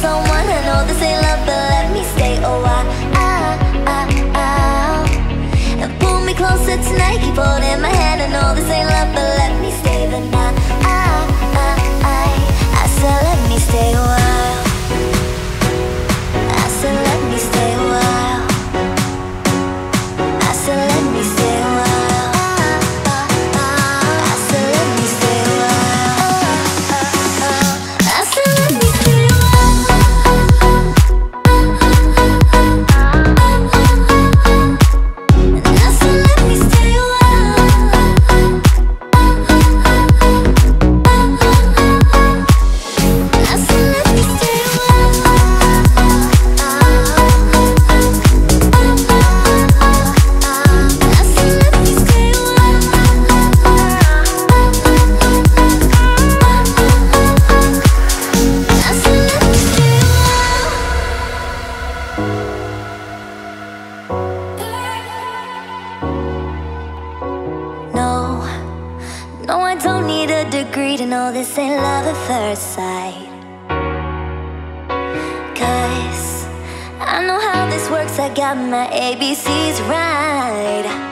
someone No, I don't need a degree to know this ain't love at first sight. Cause I know how this works, I got my ABCs right.